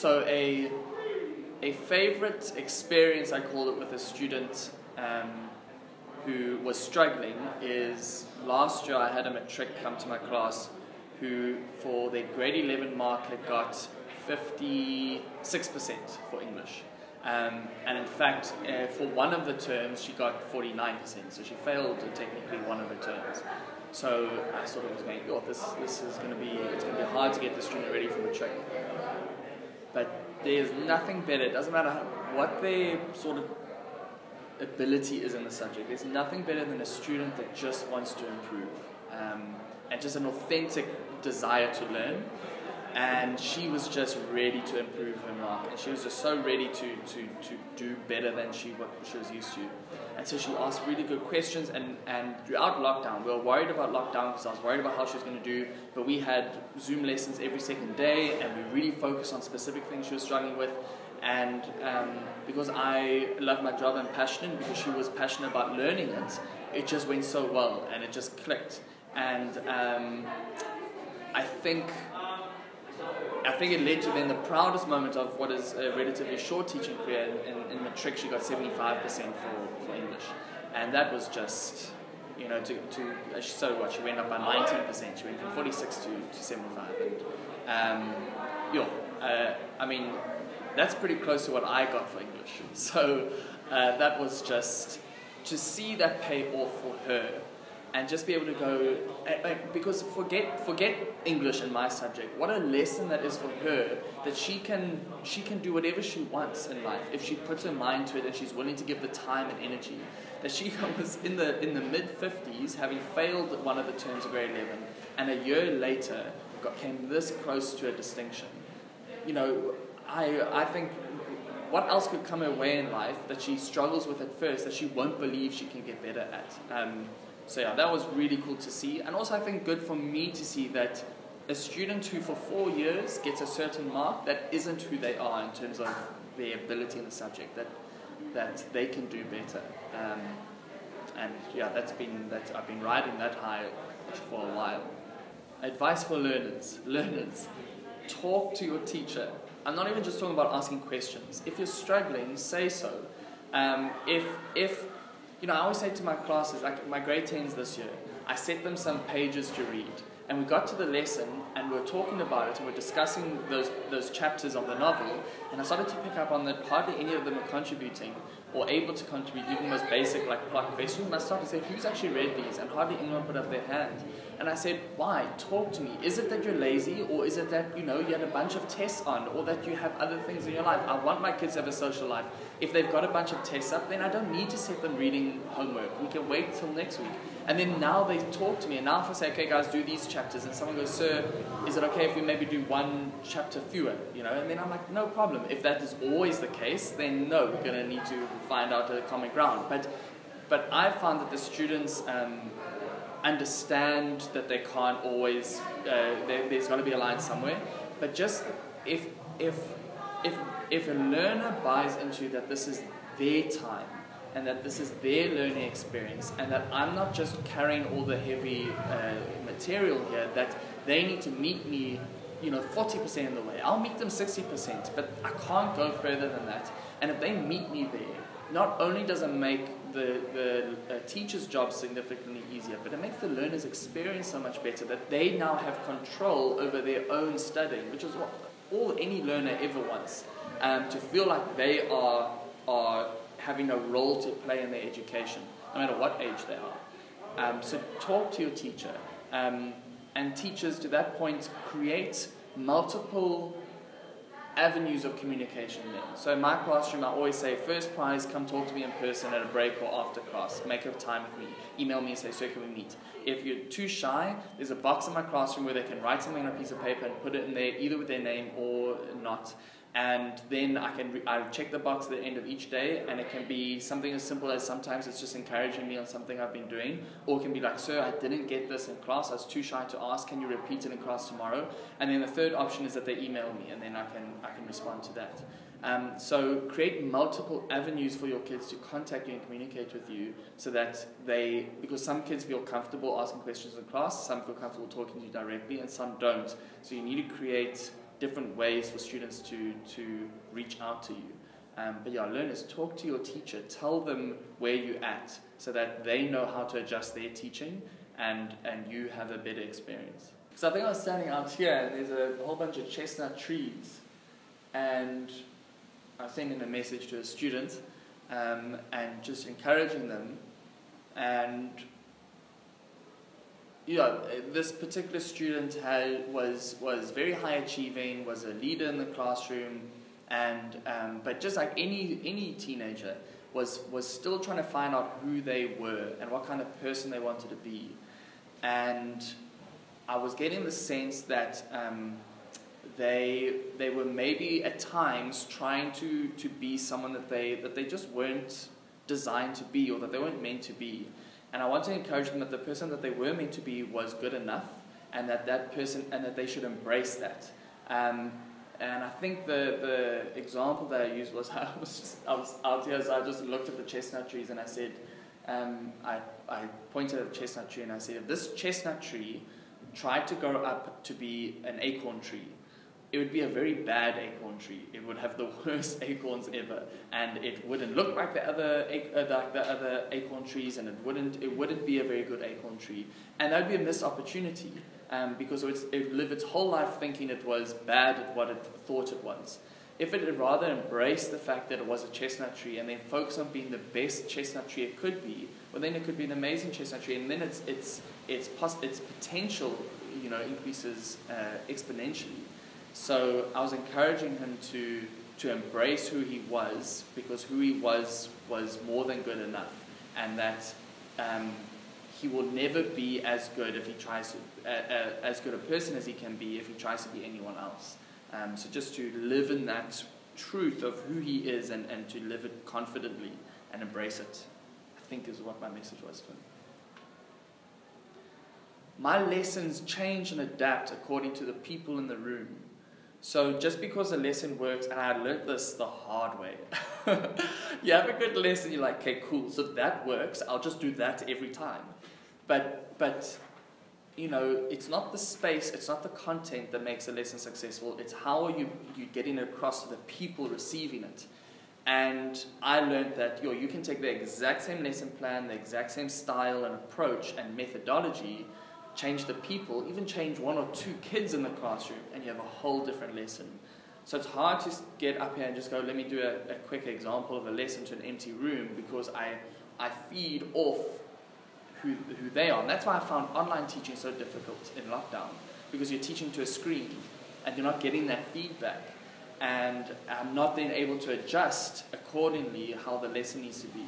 So a a favorite experience, I call it, with a student um, who was struggling is last year I had a matric come to my class who, for their grade 11 mark, had got 56% for English. Um, and in fact, uh, for one of the terms, she got 49%, so she failed technically one of the terms. So I sort of was going, oh, this, this is going to be, it's going to be hard to get the student ready for matric. But there's nothing better, it doesn't matter what their sort of ability is in the subject, there's nothing better than a student that just wants to improve um, and just an authentic desire to learn. And she was just ready to improve her mark and she was just so ready to, to, to do better than she, what she was used to and so she asked really good questions and, and throughout lockdown we were worried about lockdown because i was worried about how she was going to do but we had zoom lessons every second day and we really focused on specific things she was struggling with. And um, because i love my job and passionate because she was passionate about learning it it just went so well and it just clicked. And um, i think I think it led to then the proudest moment of what is a relatively short teaching career. In, in, matric, she got 75% for, for English. And that was just, you know, to, to uh, so what, she went up by 19%. She went from 46 to, to 75. And, um, yeah, uh, I mean, that's pretty close to what I got for English. So uh, that was just, to see that pay off for her and just be able to go uh, uh, because forget forget English in my subject. What a lesson that is for her that she can she can do whatever she wants in life if she puts her mind to it and she's willing to give the time and energy. That she was in the in the mid fifties, having failed at one of the terms of grade eleven, and a year later got came this close to a distinction. You know, I I think what else could come her way in life that she struggles with at first that she won't believe she can get better at. Um, so yeah, that was really cool to see, and also I think good for me to see that a student who for four years gets a certain mark that isn't who they are in terms of their ability in the subject that that they can do better. Um, and yeah, that's been that I've been riding that high for a while. Advice for learners: learners, talk to your teacher. I'm not even just talking about asking questions. If you're struggling, say so. Um, if if you know, I always say to my classes, like my grade 10s this year, I set them some pages to read. And we got to the lesson and we are talking about it and we are discussing those, those chapters of the novel. And I started to pick up on that hardly any of them are contributing or able to contribute even most basic like plot questions. And I started to say, who's actually read these? And hardly anyone put up their hand. And I said, why? Talk to me. Is it that you're lazy or is it that, you know, you had a bunch of tests on or that you have other things in your life? I want my kids to have a social life. If they've got a bunch of tests up, then I don't need to set them reading homework. We can wait till next week. And then now they talk to me, and now if I say, okay, guys, do these chapters, and someone goes, sir, is it okay if we maybe do one chapter fewer? You know, and then I'm like, no problem. If that is always the case, then no, we're going to need to find out a common ground. But, but I found that the students um, understand that they can't always, uh, there, there's got to be a line somewhere. But just if, if, if, if a learner buys into that this is their time, and that this is their learning experience, and that I'm not just carrying all the heavy uh, material here, that they need to meet me, you know, 40% of the way. I'll meet them 60%, but I can't go further than that. And if they meet me there, not only does it make the, the uh, teacher's job significantly easier, but it makes the learner's experience so much better that they now have control over their own studying, which is what all any learner ever wants. Um, to feel like they are, are having a role to play in their education, no matter what age they are. Um, so talk to your teacher. Um, and teachers, to that point, create multiple avenues of communication then. So in my classroom, I always say, first prize, come talk to me in person at a break or after class. Make a time with me. Email me and say, so can we meet? If you're too shy, there's a box in my classroom where they can write something on a piece of paper and put it in there, either with their name or not and then I can re- I check the box at the end of each day, and it can be something as simple as sometimes it's just encouraging me on something I've been doing, or it can be like, "Sir, I didn't get this in class. I was too shy to ask. Can you repeat it in class tomorrow?" And then the third option is that they email me, and then I can I can respond to that. Um, so create multiple avenues for your kids to contact you and communicate with you, so that they because some kids feel comfortable asking questions in class, some feel comfortable talking to you directly, and some don't. So you need to create different ways for students to, to reach out to you. Um, but yeah, learners, talk to your teacher. Tell them where you're at so that they know how to adjust their teaching and, and you have a better experience. So I think I was standing out here and there's a whole bunch of chestnut trees. And I was sending a message to a student um, and just encouraging them. And you know, this particular student had, was, was very high achieving, was a leader in the classroom, and, um, but just like any, any teenager, was, was still trying to find out who they were and what kind of person they wanted to be. And I was getting the sense that um, they, they were maybe at times trying to, to be someone that they, that they just weren't designed to be or that they weren't meant to be. And I want to encourage them that the person that they were meant to be was good enough and that that person, and that they should embrace that. Um, and I think the, the example that I used was I was just, I was out here, so I just looked at the chestnut trees and I said, um, I, I pointed at the chestnut tree and I said, if this chestnut tree tried to grow up to be an acorn tree, it would be a very bad acorn tree. It would have the worst acorns ever, and it wouldn't look like the other uh, like the other acorn trees, and it wouldn't it wouldn't be a very good acorn tree, and that'd be a missed opportunity um, because it, it lived its whole life thinking it was bad at what it thought it was. If it had rather embraced the fact that it was a chestnut tree and then focus on being the best chestnut tree it could be, well, then it could be an amazing chestnut tree, and then its its its pos- its potential, you know, increases uh, exponentially. So I was encouraging him to, to embrace who he was because who he was was more than good enough, and that um, he will never be as good if he tries to, uh, uh, as good a person as he can be if he tries to be anyone else. Um, so just to live in that truth of who he is and, and to live it confidently and embrace it, I think is what my message was to him. My lessons change and adapt according to the people in the room. So just because a lesson works, and I learned this the hard way. you have a good lesson, you're like, okay, cool. So that works. I'll just do that every time. But but you know, it's not the space, it's not the content that makes a lesson successful. It's how are you you getting it across to the people receiving it. And I learned that yo, you can take the exact same lesson plan, the exact same style and approach and methodology change the people, even change one or two kids in the classroom, and you have a whole different lesson. So it's hard to get up here and just go, let me do a, a quick example of a lesson to an empty room because I, I feed off who, who they are. And that's why I found online teaching so difficult in lockdown because you're teaching to a screen and you're not getting that feedback. And I'm not then able to adjust accordingly how the lesson needs to be.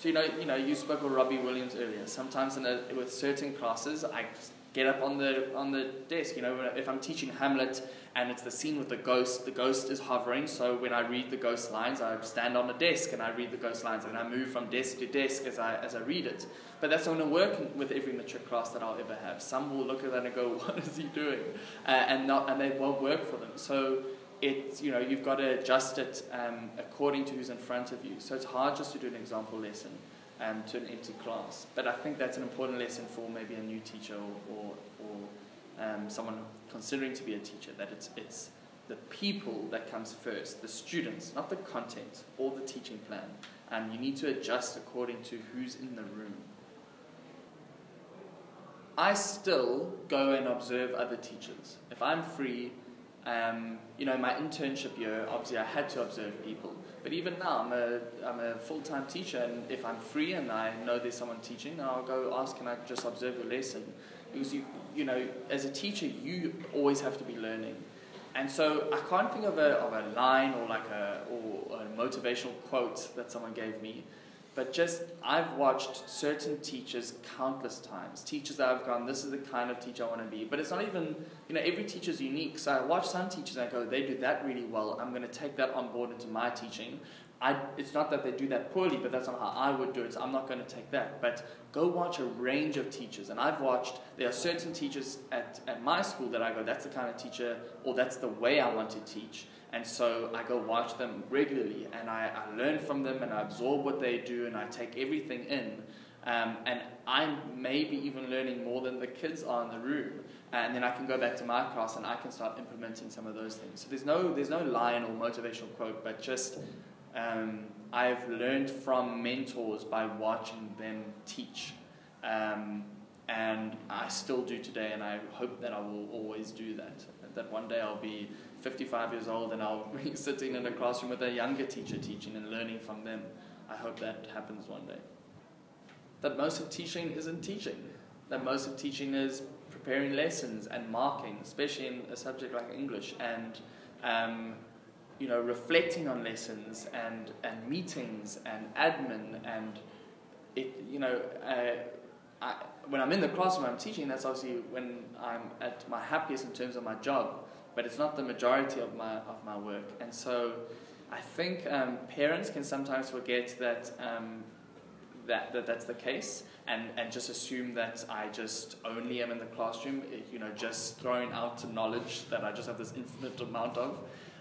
So you know, you know, you spoke with Robbie Williams earlier. Sometimes a, with certain classes, I get up on the on the desk. You know, if I'm teaching Hamlet and it's the scene with the ghost, the ghost is hovering. So when I read the ghost lines, I stand on the desk and I read the ghost lines, and I move from desk to desk as I as I read it. But that's going to work with every matric class that I'll ever have. Some will look at that and go, "What is he doing?" Uh, and not and they won't work for them. So it's you know you've got to adjust it um, according to who's in front of you. So it's hard just to do an example lesson um, to an empty class. But I think that's an important lesson for maybe a new teacher or or, or um, someone considering to be a teacher. That it's it's the people that comes first, the students, not the content or the teaching plan. And you need to adjust according to who's in the room. I still go and observe other teachers. If I'm free, um, you know, my internship year, obviously I had to observe people. But even now, I'm a, I'm a full-time teacher, and if I'm free and I know there's someone teaching, I'll go ask, can I just observe your lesson? Because, you, you know, as a teacher, you always have to be learning. And so I can't think of a, of a line or like a, or a motivational quote that someone gave me but just, I've watched certain teachers countless times. Teachers that I've gone, this is the kind of teacher I want to be. But it's not even, you know, every teacher is unique. So I watch some teachers and I go, they do that really well. I'm going to take that on board into my teaching. I, it's not that they do that poorly, but that's not how I would do it. So I'm not going to take that. But go watch a range of teachers. And I've watched, there are certain teachers at, at my school that I go, that's the kind of teacher, or that's the way I want to teach. And so I go watch them regularly and I, I learn from them and I absorb what they do and I take everything in. Um, and I'm maybe even learning more than the kids are in the room. and then I can go back to my class and I can start implementing some of those things. So there's no there's no line or motivational quote, but just um, I've learned from mentors by watching them teach, um, and I still do today, and I hope that I will always do that. That one day I'll be 55 years old and I'll be sitting in a classroom with a younger teacher teaching and learning from them. I hope that happens one day. That most of teaching isn't teaching. That most of teaching is preparing lessons and marking, especially in a subject like English, and um, you know, reflecting on lessons and, and meetings and admin and it, you know, uh, I, when I'm in the classroom, I'm teaching. That's obviously when I'm at my happiest in terms of my job, but it's not the majority of my of my work. And so, I think um, parents can sometimes forget that um, that, that that's the case and, and just assume that I just only am in the classroom, you know, just throwing out knowledge that I just have this infinite amount of.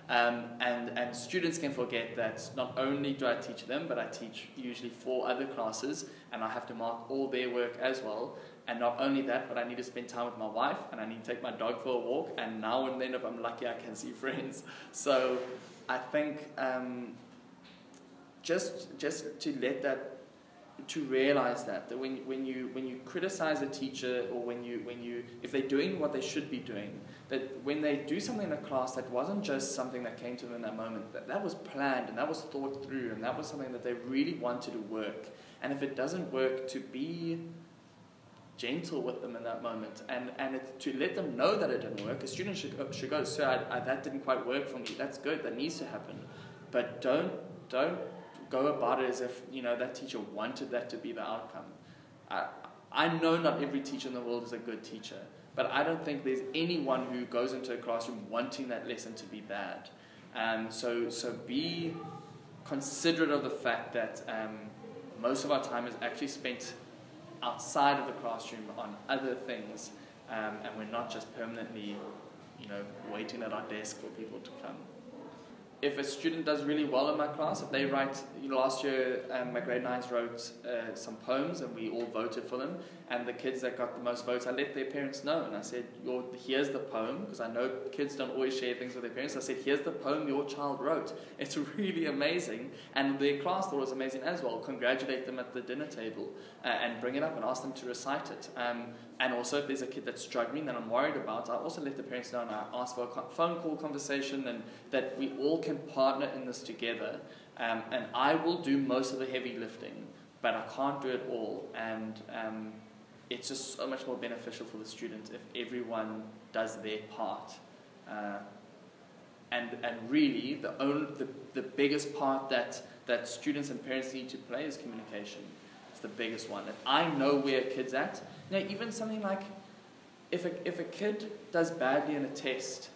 Um, and, and students can forget that not only do I teach them, but I teach usually four other classes, and I have to mark all their work as well. And not only that, but I need to spend time with my wife, and I need to take my dog for a walk, and now and then, if I'm lucky, I can see friends. So I think um, just, just to let that to realize that that when, when you when you criticize a teacher or when you when you if they're doing what they should be doing that when they do something in a class that wasn't just something that came to them in that moment that that was planned and that was thought through and that was something that they really wanted to work. And if it doesn't work to be gentle with them in that moment and and it, to let them know that it didn't work a student should uh, should go sir I, I, that didn't quite work for me. That's good. That needs to happen. But don't don't go about it as if you know that teacher wanted that to be the outcome. I, I know not every teacher in the world is a good teacher, but I don't think there's anyone who goes into a classroom wanting that lesson to be bad. Um, so, so be considerate of the fact that um, most of our time is actually spent outside of the classroom on other things, um, and we're not just permanently, you know, waiting at our desk for people to come if a student does really well in my class, if they write, you know, last year um, my grade nines wrote uh, some poems and we all voted for them, and the kids that got the most votes, I let their parents know, and I said, here's the poem, because I know kids don't always share things with their parents. I said, here's the poem your child wrote. It's really amazing, and their class thought it was amazing as well. Congratulate them at the dinner table uh, and bring it up and ask them to recite it. Um, and also, if there's a kid that's struggling that I'm worried about, I also let the parents know and I ask for a phone call conversation and that we all can partner in this together. Um, and I will do most of the heavy lifting, but I can't do it all. And um, it's just so much more beneficial for the student if everyone does their part. Uh, and, and really, the, only, the, the biggest part that, that students and parents need to play is communication. It's the biggest one. If I know where a kid's at, you know, even something like if a, if a kid does badly in a test,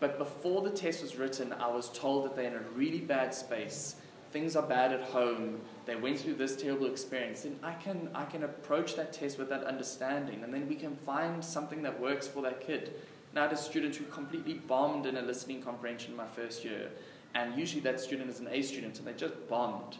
but before the test was written, I was told that they're in a really bad space, things are bad at home, they went through this terrible experience, then I can, I can approach that test with that understanding, and then we can find something that works for that kid. Now, I had a student who completely bombed in a listening comprehension in my first year, and usually that student is an A student, and they just bombed.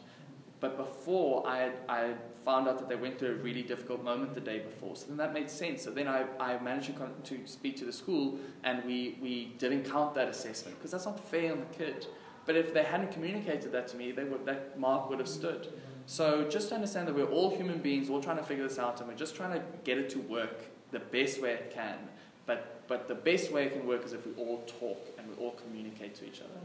But before, I had, I found out that they went through a really difficult moment the day before. So then that made sense. So then I, I managed to, to speak to the school, and we, we didn't count that assessment because that's not fair on the kid. But if they hadn't communicated that to me, they would, that mark would have stood. So just to understand that we're all human beings, all trying to figure this out, and we're just trying to get it to work the best way it can. But, but the best way it can work is if we all talk and we all communicate to each other.